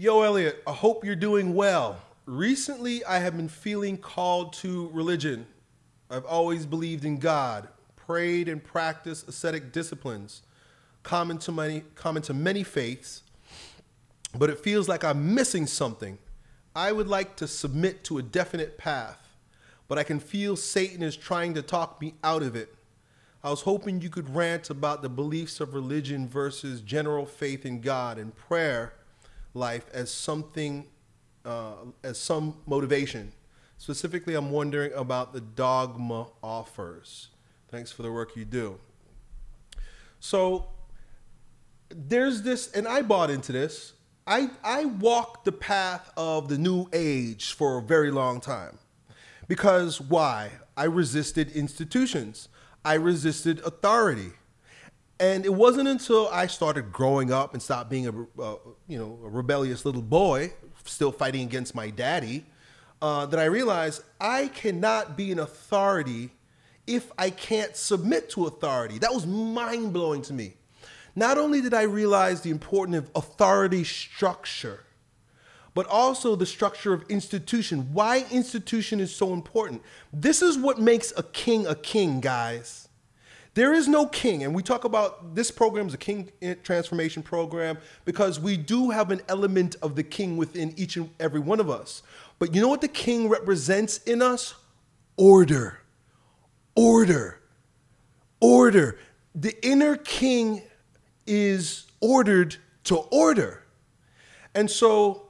Yo, Elliott, I hope you're doing well. Recently, I have been feeling called to religion. I've always believed in God, prayed and practiced ascetic disciplines, common to many, common to many faiths, but it feels like I'm missing something. I would like to submit to a definite path, but I can feel Satan is trying to talk me out of it. I was hoping you could rant about the beliefs of religion versus general faith in God and prayer life as something, uh, as some motivation. Specifically, I'm wondering about the dogma offers. Thanks for the work you do. So there's this, and I bought into this. I, I walked the path of the new age for a very long time. Because why? I resisted institutions. I resisted authority. And it wasn't until I started growing up and stopped being a, uh, you know, a rebellious little boy, still fighting against my daddy, uh, that I realized I cannot be an authority if I can't submit to authority. That was mind blowing to me. Not only did I realize the importance of authority structure, but also the structure of institution. Why institution is so important. This is what makes a king a king, guys. There is no king, and we talk about this program is a king transformation program because we do have an element of the king within each and every one of us. But you know what the king represents in us? Order. Order. Order. The inner king is ordered to order. And so,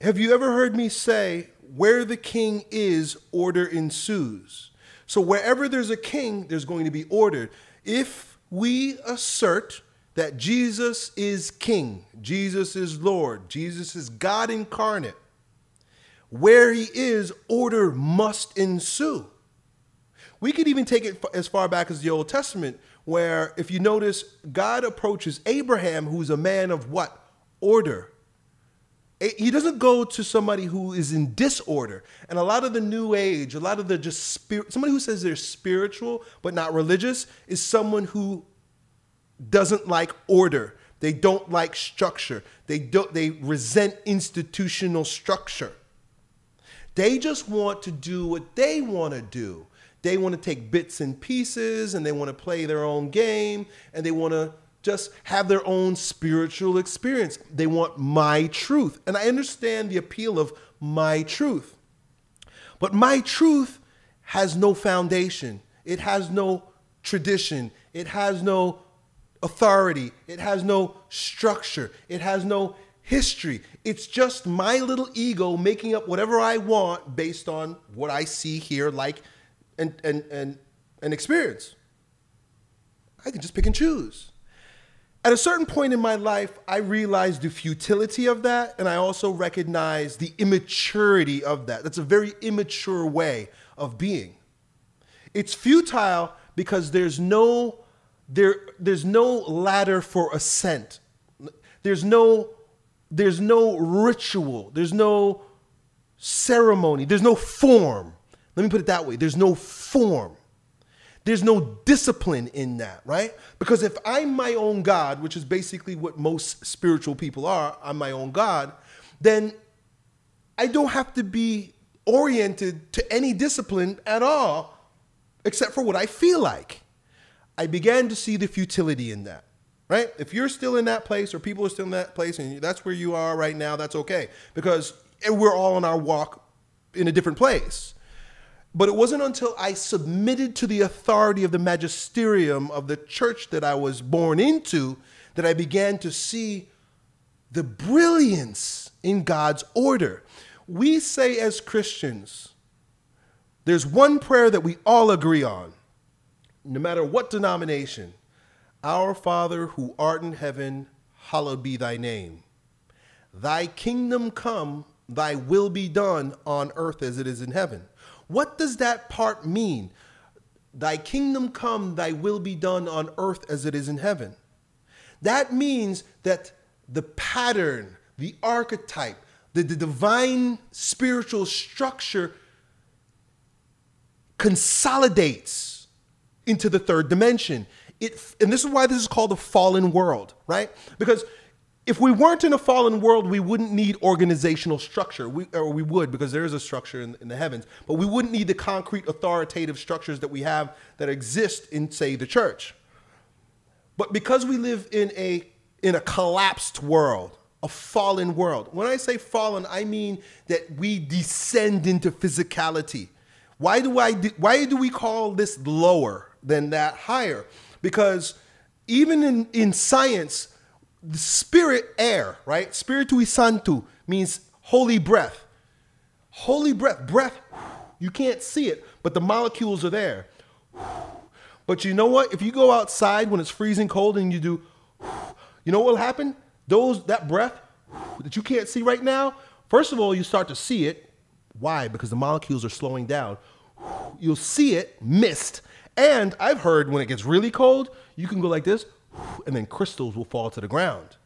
have you ever heard me say, where the king is, order ensues? So, wherever there's a king, there's going to be order. If we assert that Jesus is king, Jesus is Lord, Jesus is God incarnate, where he is, order must ensue. We could even take it as far back as the Old Testament, where if you notice, God approaches Abraham, who's a man of what? Order. He doesn't go to somebody who is in disorder. And a lot of the new age, a lot of the just spirit, somebody who says they're spiritual but not religious is someone who doesn't like order. They don't like structure. They don't they resent institutional structure. They just want to do what they want to do. They want to take bits and pieces and they want to play their own game and they want to just have their own spiritual experience. They want my truth. And I understand the appeal of my truth. But my truth has no foundation, it has no tradition, it has no authority, it has no structure, it has no history. It's just my little ego making up whatever I want based on what I see here, like and and and and experience. I can just pick and choose. At a certain point in my life, I realized the futility of that, and I also recognized the immaturity of that. That's a very immature way of being. It's futile because there's no there there's no ladder for ascent. There's no there's no ritual. There's no ceremony. There's no form. Let me put it that way. There's no form. There's no discipline in that, right? Because if I'm my own God, which is basically what most spiritual people are, I'm my own God, then I don't have to be oriented to any discipline at all, except for what I feel like. I began to see the futility in that, right? If you're still in that place or people are still in that place and that's where you are right now, that's okay because we're all on our walk in a different place. But it wasn't until I submitted to the authority of the magisterium of the church that I was born into that I began to see the brilliance in God's order. We say as Christians, there's one prayer that we all agree on, no matter what denomination Our Father who art in heaven, hallowed be thy name. Thy kingdom come, thy will be done on earth as it is in heaven. What does that part mean? Thy kingdom come, thy will be done on earth as it is in heaven. That means that the pattern, the archetype, the, the divine spiritual structure consolidates into the third dimension. It, and this is why this is called the fallen world, right? Because if we weren't in a fallen world, we wouldn't need organizational structure. We, or we would because there is a structure in, in, the heavens, but we wouldn't need the concrete authoritative structures that we have that exist in, say, the church. But because we live in a in a collapsed world, a fallen world. When I say fallen, I mean that we descend into physicality. Why do I why do we call this lower than that higher? Because even in, in science, the spirit air, right? Spiritu Santo means holy breath. Holy breath, breath, you can't see it, but the molecules are there. But you know what? If you go outside when it's freezing cold and you do, you know what will happen? Those that breath that you can't see right now, first of all, you start to see it. Why? Because the molecules are slowing down. You'll see it mist. And I've heard when it gets really cold, you can go like this and then crystals will fall to the ground.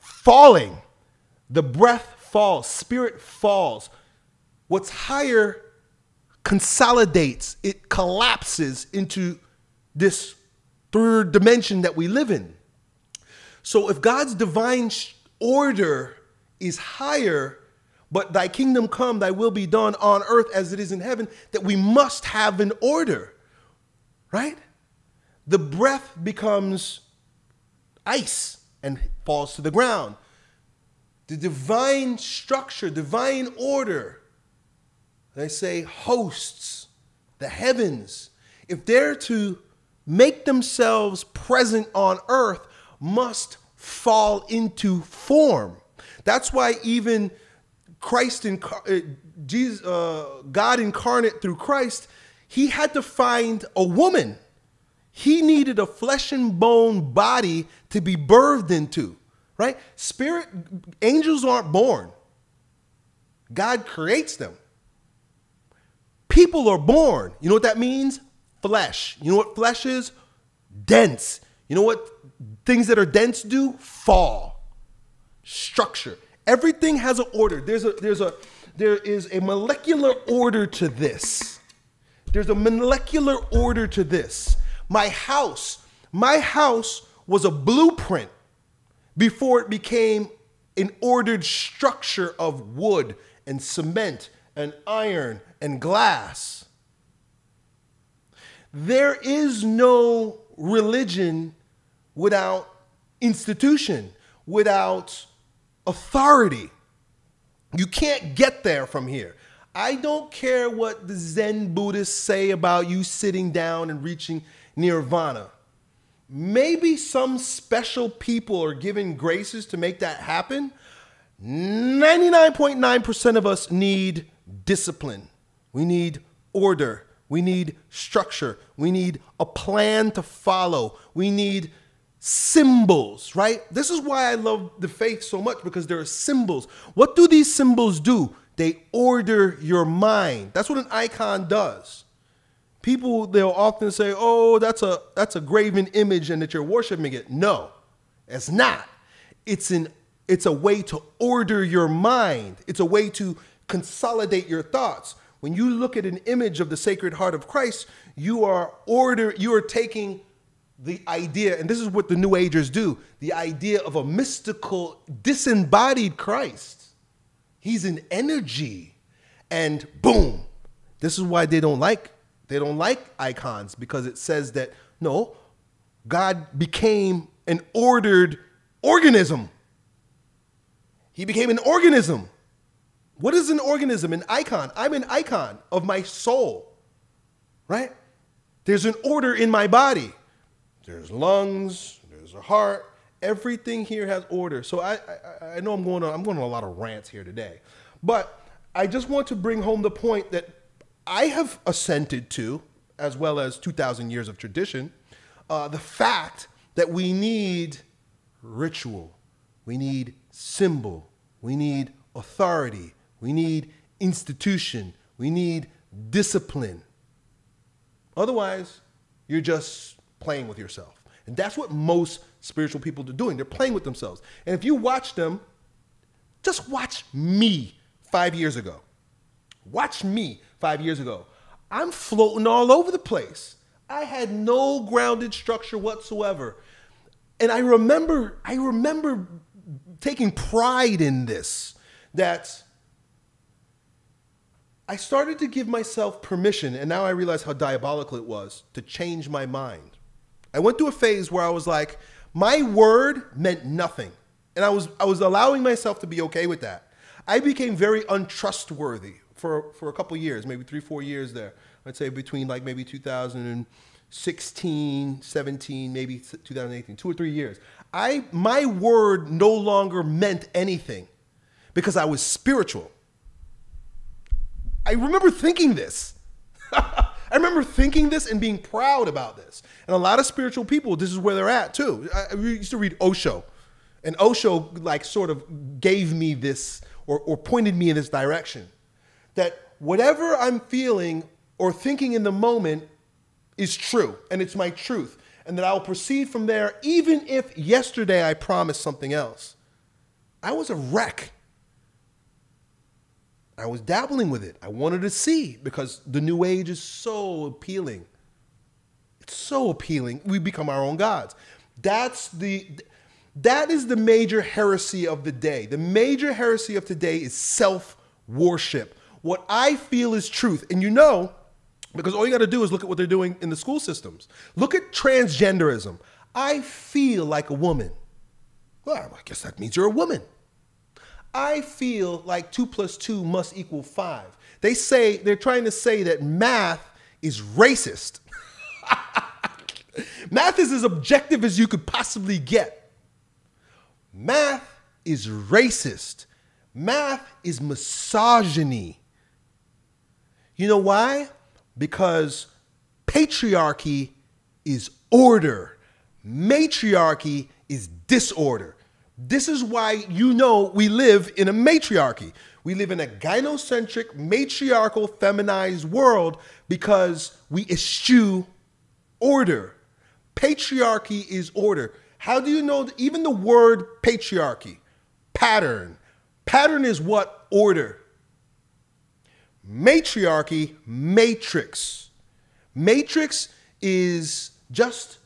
Falling, the breath falls, spirit falls. What's higher consolidates, it collapses into this third dimension that we live in. So if God's divine order is higher, but thy kingdom come, thy will be done on earth as it is in heaven, that we must have an order, right? The breath becomes ice and falls to the ground. The divine structure, divine order, they say hosts, the heavens, if they're to make themselves present on earth, must fall into form. That's why even Christ, incar- uh, Jesus, uh, God incarnate through Christ, he had to find a woman he needed a flesh and bone body to be birthed into, right? Spirit angels aren't born. God creates them. People are born. You know what that means? Flesh. You know what flesh is? Dense. You know what things that are dense do? Fall. Structure. Everything has an order. There's a there's a there is a molecular order to this. There's a molecular order to this. My house, my house was a blueprint before it became an ordered structure of wood and cement and iron and glass. There is no religion without institution, without authority. You can't get there from here. I don't care what the Zen Buddhists say about you sitting down and reaching nirvana. Maybe some special people are given graces to make that happen. 99.9% of us need discipline. We need order. We need structure. We need a plan to follow. We need symbols, right? This is why I love the faith so much because there are symbols. What do these symbols do? They order your mind. That's what an icon does people they'll often say, "Oh, that's a that's a graven image and that you're worshiping it." No. It's not. It's an it's a way to order your mind. It's a way to consolidate your thoughts. When you look at an image of the Sacred Heart of Christ, you are order you are taking the idea, and this is what the New Agers do, the idea of a mystical, disembodied Christ. He's an energy. And boom. This is why they don't like they don't like icons because it says that no, God became an ordered organism. He became an organism. What is an organism? An icon. I'm an icon of my soul, right? There's an order in my body. There's lungs, there's a heart. Everything here has order. So I, I, I know I'm going on, I'm going on a lot of rants here today, but I just want to bring home the point that I have assented to, as well as 2,000 years of tradition, uh, the fact that we need ritual, we need symbol, we need authority, we need institution, we need discipline. Otherwise, you're just playing with yourself. And that's what most spiritual people are doing. They're playing with themselves. And if you watch them, just watch me five years ago. Watch me five years ago. I'm floating all over the place. I had no grounded structure whatsoever. And I remember, I remember taking pride in this that I started to give myself permission, and now I realize how diabolical it was to change my mind. I went through a phase where I was like, my word meant nothing. And I was I was allowing myself to be okay with that. I became very untrustworthy for for a couple years, maybe three, four years there. I'd say between like maybe 2016, 17, maybe 2018, two or three years. I my word no longer meant anything because I was spiritual. I remember thinking this. I remember thinking this and being proud about this. And a lot of spiritual people, this is where they're at too. I, used to read Osho, and Osho like sort of gave me this or, or pointed me in this direction that whatever I'm feeling or thinking in the moment is true and it's my truth. And that I'll proceed from there, even if yesterday I promised something else. I was a wreck I was dabbling with it. I wanted to see because the new age is so appealing. It's so appealing. We become our own gods. That's the that is the major heresy of the day. The major heresy of today is self-worship. What I feel is truth. And you know, because all you got to do is look at what they're doing in the school systems. Look at transgenderism. I feel like a woman. Well, I guess that means you're a woman. I feel like two plus two must equal five. They say, they're trying to say that math is racist. math is as objective as you could possibly get. Math is racist. Math is misogyny. You know why? Because patriarchy is order, matriarchy is disorder. This is why you know we live in a matriarchy. We live in a gynocentric, matriarchal, feminized world because we eschew order. Patriarchy is order. How do you know even the word patriarchy? Pattern. Pattern is what? Order. Matriarchy, matrix. Matrix is just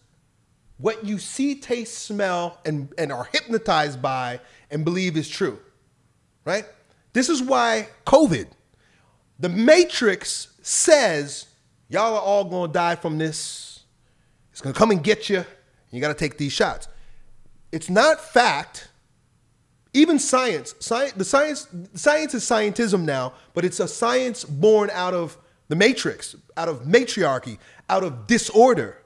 what you see, taste, smell, and, and are hypnotized by and believe is true, right? This is why COVID, the Matrix says, y'all are all gonna die from this. It's gonna come and get you. You gotta take these shots. It's not fact. Even science, science, the science, science is scientism now, but it's a science born out of the matrix, out of matriarchy, out of disorder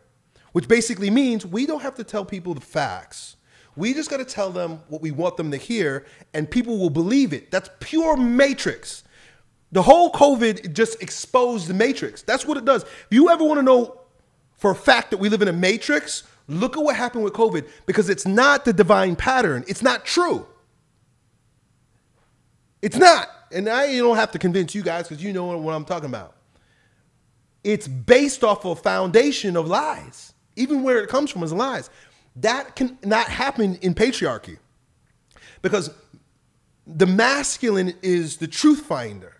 which basically means we don't have to tell people the facts. We just got to tell them what we want them to hear, and people will believe it. That's pure matrix. The whole COVID just exposed the matrix. That's what it does. If you ever want to know for a fact that we live in a matrix, look at what happened with COVID because it's not the divine pattern. It's not true. It's not. And I don't have to convince you guys because you know what I'm talking about. It's based off a foundation of lies even where it comes from is lies. That can not happen in patriarchy because the masculine is the truth finder,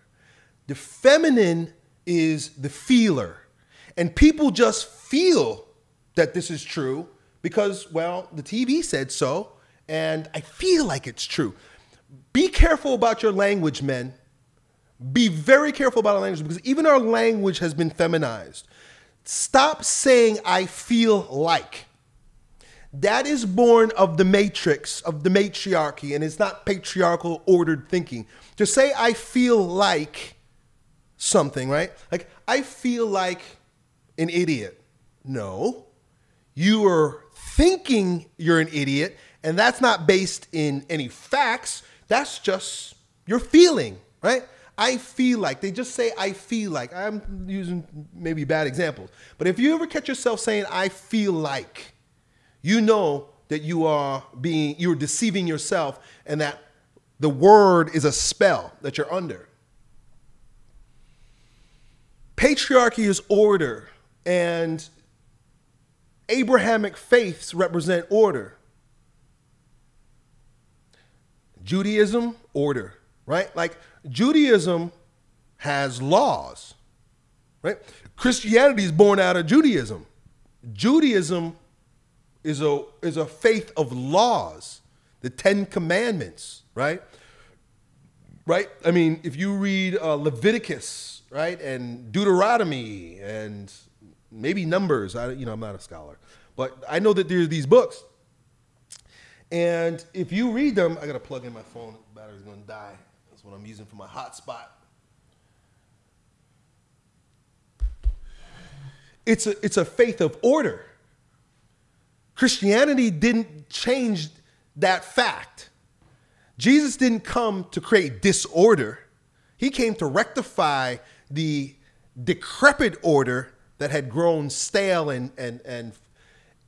the feminine is the feeler. And people just feel that this is true because, well, the TV said so, and I feel like it's true. Be careful about your language, men. Be very careful about our language because even our language has been feminized. Stop saying, I feel like. That is born of the matrix, of the matriarchy, and it's not patriarchal ordered thinking. To say, I feel like something, right? Like, I feel like an idiot. No. You are thinking you're an idiot, and that's not based in any facts. That's just your feeling, right? I feel like. They just say, I feel like. I'm using maybe bad examples. But if you ever catch yourself saying, I feel like, you know that you are being, you're deceiving yourself and that the word is a spell that you're under. Patriarchy is order, and Abrahamic faiths represent order. Judaism, order, right? Like Judaism has laws, right? Christianity is born out of Judaism. Judaism is a is a faith of laws, the Ten Commandments, right? Right. I mean, if you read uh, Leviticus, right, and Deuteronomy, and maybe Numbers, I you know I'm not a scholar, but I know that there's these books, and if you read them, I gotta plug in my phone. Battery's gonna die. That's what I'm using for my hotspot. It's a it's a faith of order. Christianity didn't change that fact. Jesus didn't come to create disorder. He came to rectify the decrepit order that had grown stale and, and, and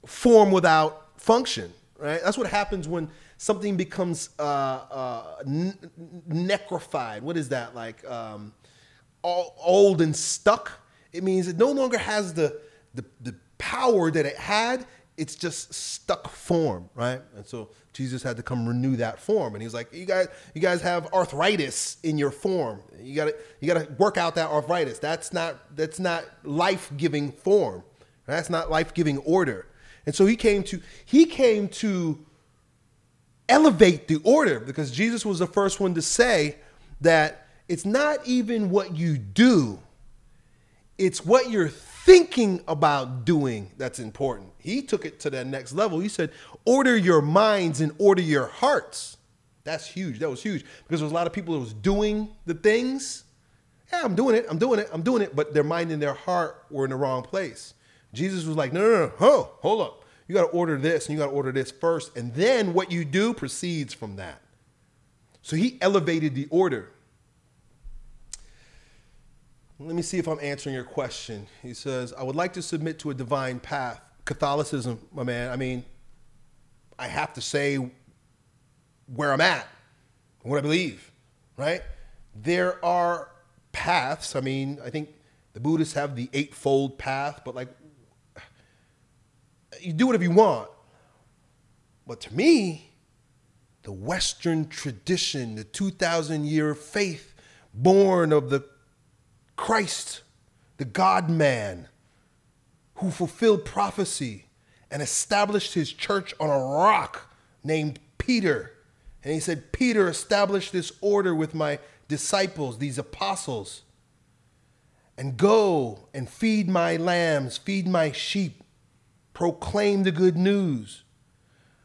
form without function. Right? That's what happens when something becomes uh, uh, necrofied. What is that like? Um, all, old and stuck. It means it no longer has the, the, the power that it had it's just stuck form, right? And so Jesus had to come renew that form. And he's like, you guys, you guys have arthritis in your form. You gotta, you gotta work out that arthritis. That's not, that's not life-giving form. That's not life-giving order. And so he came to, he came to elevate the order because Jesus was the first one to say that it's not even what you do, it's what you're thinking about doing that's important. He took it to that next level. He said, order your minds and order your hearts. That's huge. That was huge because there was a lot of people that was doing the things. Yeah, I'm doing it. I'm doing it. I'm doing it. But their mind and their heart were in the wrong place. Jesus was like, no, no, no. Oh, hold up. You got to order this and you got to order this first. And then what you do proceeds from that. So he elevated the order. Let me see if I'm answering your question. He says, I would like to submit to a divine path. Catholicism, my man, I mean, I have to say where I'm at, what I believe, right? There are paths. I mean, I think the Buddhists have the eightfold path, but like, you do whatever you want. But to me, the Western tradition, the 2,000 year faith born of the Christ, the God man, who fulfilled prophecy and established his church on a rock named Peter. And he said, Peter established this order with my disciples, these apostles, and go and feed my lambs, feed my sheep, proclaim the good news.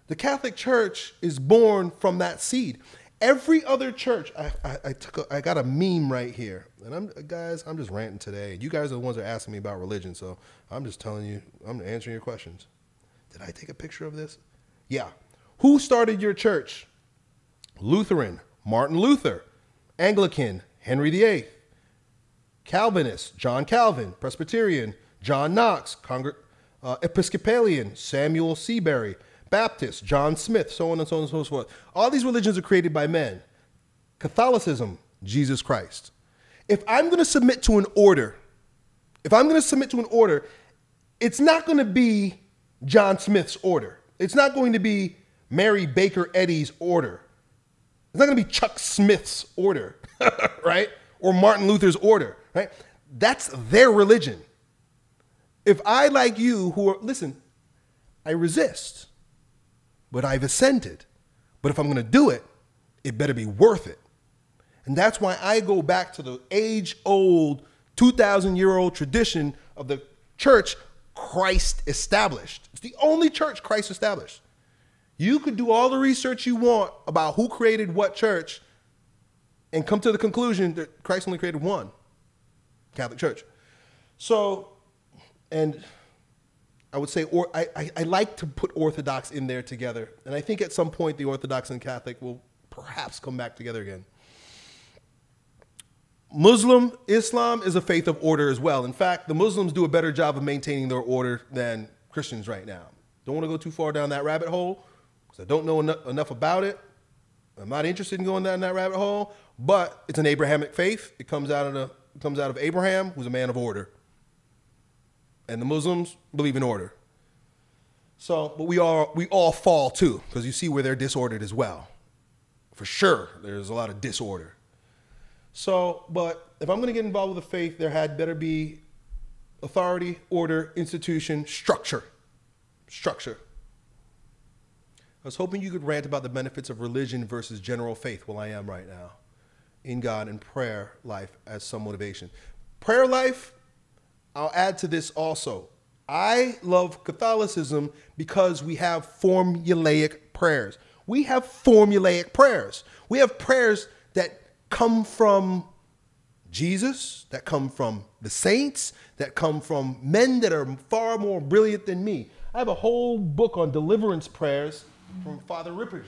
The Catholic Church is born from that seed. Every other church, I, I, I took, a, I got a meme right here, and I'm guys, I'm just ranting today. You guys are the ones that are asking me about religion, so I'm just telling you, I'm answering your questions. Did I take a picture of this? Yeah. Who started your church? Lutheran, Martin Luther. Anglican, Henry VIII. Calvinist, John Calvin. Presbyterian, John Knox. Uh, Episcopalian, Samuel Seabury. Baptist, John Smyth, so on and so on and so forth. All these religions are created by men. Catholicism, Jesus Christ. If I'm going to submit to an order, if I'm going to submit to an order, it's not going to be John Smyth's order. It's not going to be Mary Baker Eddy's order. It's not going to be Chuck Smith's order, right? Or Martin Luther's order, right? That's their religion. If I, like you, who are, listen, I resist but I've assented. But if I'm going to do it, it better be worth it. And that's why I go back to the age old, 2,000 year old tradition of the church Christ established. It's the only church Christ established. You could do all the research you want about who created what church and come to the conclusion that Christ only created one Catholic Church. So, and I would say, or I, I, I, like to put Orthodox in there together. And I think at some point the Orthodox and Catholic will perhaps come back together again. Muslim Islam is a faith of order as well. In fact, the Muslims do a better job of maintaining their order than Christians right now. Don't want to go too far down that rabbit hole because I don't know enough, enough about it. I'm not interested in going down that rabbit hole, but it's an Abrahamic faith. It comes out of the, it comes out of Abraham, who's a man of order and the Muslims believe in order. So, but we all we all fall too, because you see where they're disordered as well. For sure, there's a lot of disorder. So, but if I'm going to get involved with the faith, there had better be authority, order, institution, structure. Structure. I was hoping you could rant about the benefits of religion versus general faith. Well, I am right now in God and prayer life as some motivation. Prayer life, I'll add to this also. I love Catholicism because we have formulaic prayers. We have formulaic prayers. We have prayers that come from Jesus, that come from the saints, that come from men that are far more brilliant than me. I have a whole book on deliverance prayers from Father Ripperger.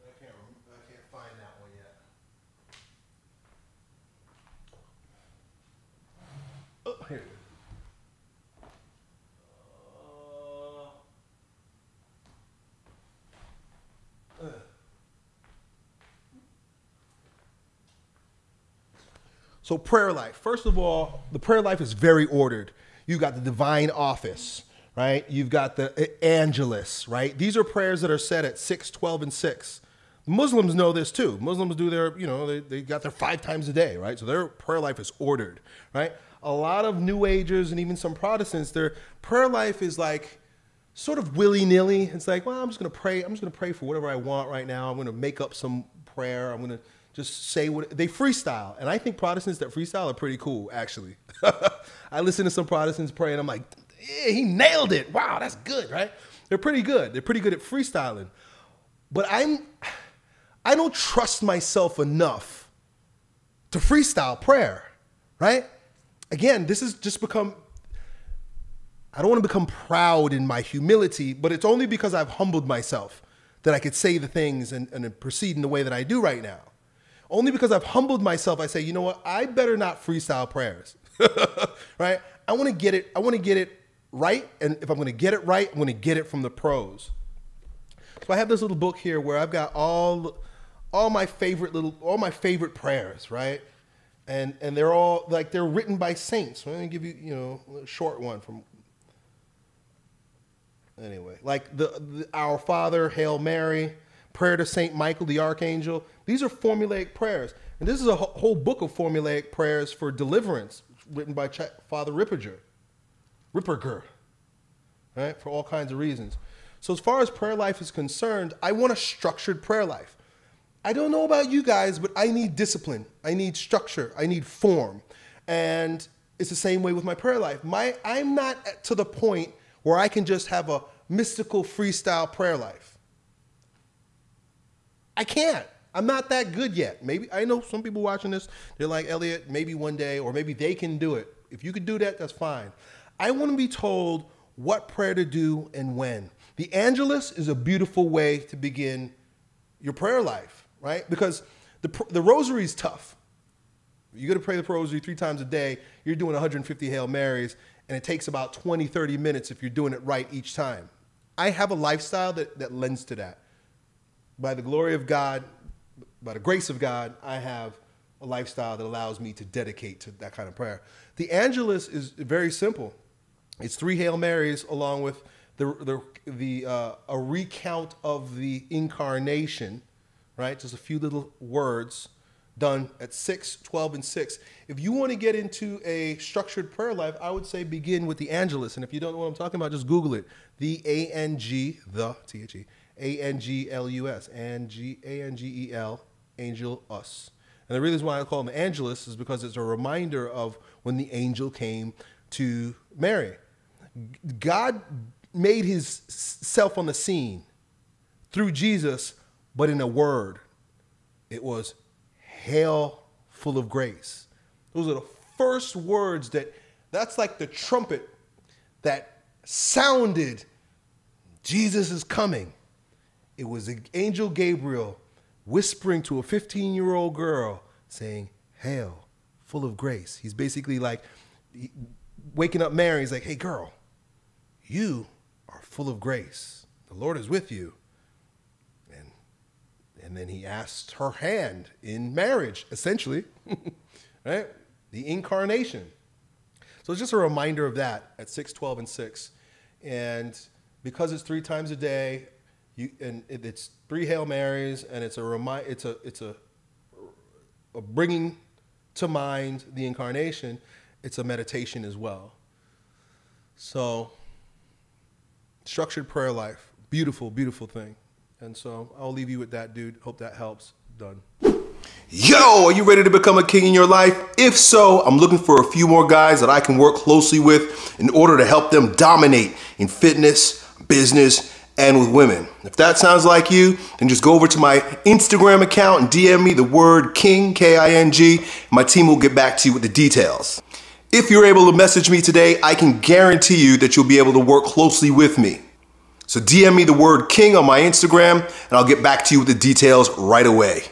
I can't, I can't find that one yet. Oh, here it is. Uh, uh. So prayer life. First of all, the prayer life is very ordered. You've got the divine office, right? You've got the angelus, right? These are prayers that are said at 6, 12, and 6. Muslims know this too. Muslims do their, you know, they, they got their five times a day, right? So their prayer life is ordered, right? A lot of New Agers and even some Protestants, their prayer life is like sort of willy nilly. It's like, well, I'm just going to pray. I'm just going to pray for whatever I want right now. I'm going to make up some prayer. I'm going to just say what they freestyle. And I think Protestants that freestyle are pretty cool, actually. I listen to some Protestants pray and I'm like, yeah, he nailed it. Wow, that's good, right? They're pretty good. They're pretty good at freestyling. But I'm I don't trust myself enough to freestyle prayer, right? Again, this has just become I don't want to become proud in my humility, but it's only because I've humbled myself that I could say the things and, and proceed in the way that I do right now. Only because I've humbled myself, I say, you know what? I better not freestyle prayers, right? I want to get it. I want to get it right, and if I'm going to get it right, I'm going to get it from the pros. So I have this little book here where I've got all, all my favorite little, all my favorite prayers, right? And and they're all like they're written by saints. I'm going to give you, you know, a short one from. Anyway, like the, the Our Father, Hail Mary, prayer to Saint Michael the Archangel. These are formulaic prayers. And this is a whole book of formulaic prayers for deliverance written by Ch- Father Ripperger. Ripperger, right? For all kinds of reasons. So as far as prayer life is concerned, I want a structured prayer life. I don't know about you guys, but I need discipline. I need structure. I need form. And it's the same way with my prayer life. My I'm not to the point where I can just have a mystical freestyle prayer life. I can't. I'm not that good yet. Maybe I know some people watching this, they're like, Elliott, maybe one day, or maybe they can do it. If you could do that, that's fine. I want to be told what prayer to do and when. The Angelus is a beautiful way to begin your prayer life, right? Because the, the rosary is tough. You're going to pray the rosary three times a day. You're doing 150 Hail Marys, and it takes about 20, 30 minutes if you're doing it right each time. I have a lifestyle that, that lends to that by the glory of God, by the grace of God, I have a lifestyle that allows me to dedicate to that kind of prayer. The Angelus is very simple. It's three Hail Marys along with the, the, the uh, a recount of the incarnation, right? Just a few little words done at 6, 12, and 6. If you want to get into a structured prayer life, I would say begin with the Angelus. And if you don't know what I'm talking about, just Google it. The A N G, the T H E, a N G L U S, and G A N G E L, angel us. And the reason why I call him Angelus is because it's a reminder of when the angel came to Mary. God made his self on the scene through Jesus, but in a word. It was hail full of grace. Those are the first words that that's like the trumpet that sounded Jesus is coming. It was the angel Gabriel whispering to a 15 year old girl saying, Hail, full of grace. He's basically like waking up Mary. He's like, Hey, girl, you are full of grace. The Lord is with you. And, and then he asked her hand in marriage, essentially, right? The incarnation. So it's just a reminder of that at 6, 12, and 6. And because it's three times a day, you and it's three hail marys and it's a remind it's a it's a, a bringing to mind the incarnation it's a meditation as well so Structured prayer life. Beautiful, beautiful thing. And so I'll leave you with that, dude. Hope that helps. Done. Yo, are you ready to become a king in your life? If so, I'm looking for a few more guys that I can work closely with in order to help them dominate in fitness, business, and with women. If that sounds like you, then just go over to my Instagram account and DM me the word king, K I N G, my team will get back to you with the details. If you're able to message me today, I can guarantee you that you'll be able to work closely with me. So DM me the word king on my Instagram, and I'll get back to you with the details right away.